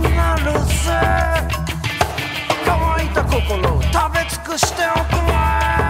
くなるぜ乾いた心を食べ尽くしておくれ